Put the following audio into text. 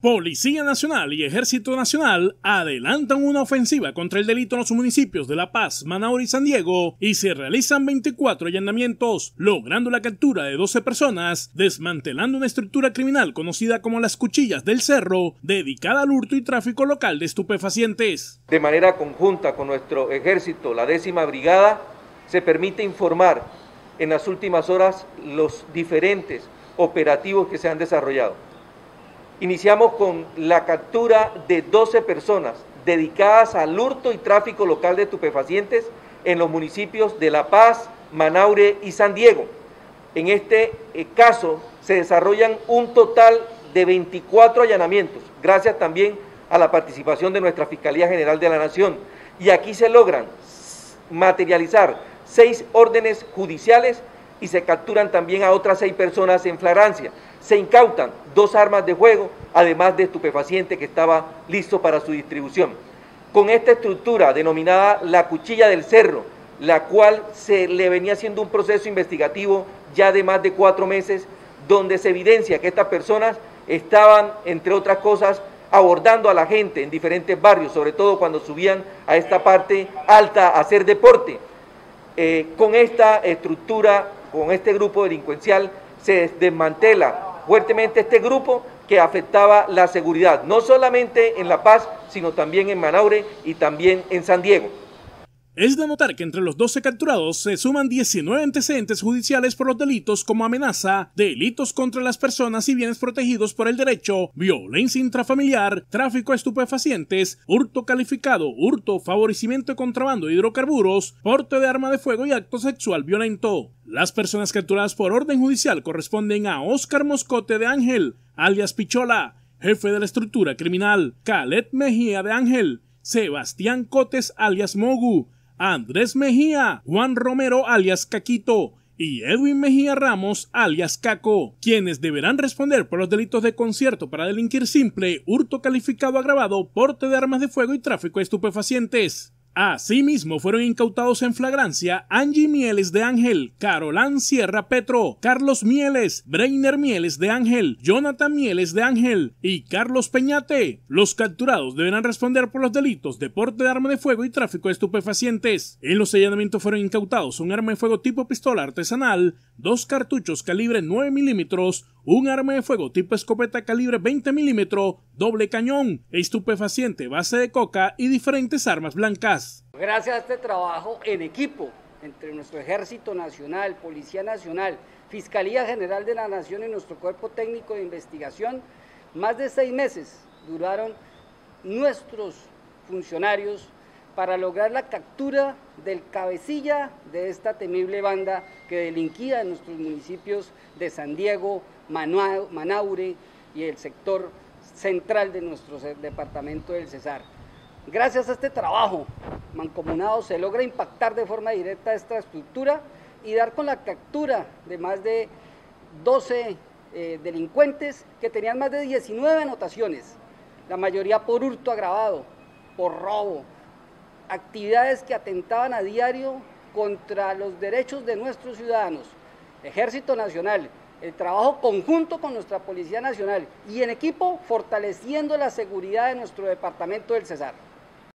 Policía Nacional y Ejército Nacional adelantan una ofensiva contra el delito en los municipios de La Paz, Manaure y San Diego y se realizan 24 allanamientos, logrando la captura de 12 personas, desmantelando una estructura criminal conocida como las Cuchillas del Cerro, dedicada al hurto y tráfico local de estupefacientes. De manera conjunta con nuestro ejército, la décima brigada, se permite informar en las últimas horas los diferentes operativos que se han desarrollado Iniciamos con la captura de 12 personas dedicadas al hurto y tráfico local de estupefacientes en los municipios de La Paz, Manaure y San Diego. En este eh, caso se desarrollan un total de 24 allanamientos, gracias también a la participación de nuestra Fiscalía General de la Nación. Y aquí se logran materializar seis órdenes judiciales y se capturan también a otras seis personas en flagrancia. Se incautan dos armas de juego, además de estupefaciente que estaba listo para su distribución. Con esta estructura denominada la cuchilla del cerro, la cual se le venía haciendo un proceso investigativo ya de más de cuatro meses, donde se evidencia que estas personas estaban, entre otras cosas, abordando a la gente en diferentes barrios, sobre todo cuando subían a esta parte alta a hacer deporte. Eh, con esta estructura con este grupo delincuencial se desmantela fuertemente este grupo que afectaba la seguridad, no solamente en La Paz, sino también en Manaure y también en San Diego. Es de notar que entre los 12 capturados se suman 19 antecedentes judiciales por los delitos como amenaza, delitos contra las personas y bienes protegidos por el derecho, violencia intrafamiliar, tráfico de estupefacientes, hurto calificado, hurto, favorecimiento de contrabando de hidrocarburos, porte de arma de fuego y acto sexual violento. Las personas capturadas por orden judicial corresponden a Óscar Moscote de Ángel, alias Pichola, jefe de la estructura criminal, Calet Mejía de Ángel, Sebastián Cotes alias Mogu, Andrés Mejía, Juan Romero alias Caquito y Edwin Mejía Ramos alias Caco, quienes deberán responder por los delitos de concierto para delinquir simple, hurto calificado agravado, porte de armas de fuego y tráfico de estupefacientes. Asimismo, fueron incautados en flagrancia Angie Mieles de Ángel, Carolán Sierra Petro, Carlos Mieles, Breiner Mieles de Ángel, Jonathan Mieles de Ángel y Carlos Peñate. Los capturados deberán responder por los delitos de porte de arma de fuego y tráfico de estupefacientes. En los allanamientos fueron incautados un arma de fuego tipo pistola artesanal, dos cartuchos calibre 9 milímetros, un arma de fuego tipo escopeta calibre 20 milímetros, doble cañón, estupefaciente base de coca y diferentes armas blancas. Gracias a este trabajo en equipo entre nuestro Ejército Nacional, Policía Nacional, Fiscalía General de la Nación y nuestro Cuerpo Técnico de Investigación, más de seis meses duraron nuestros funcionarios para lograr la captura del cabecilla de esta temible banda que delinquía en nuestros municipios de San Diego, Manaure y el sector central de nuestro departamento del Cesar. Gracias a este trabajo mancomunado se logra impactar de forma directa esta estructura y dar con la captura de más de 12 eh, delincuentes que tenían más de 19 anotaciones, la mayoría por hurto agravado, por robo, actividades que atentaban a diario contra los derechos de nuestros ciudadanos. Ejército Nacional, el trabajo conjunto con nuestra Policía Nacional y en equipo fortaleciendo la seguridad de nuestro departamento del Cesar.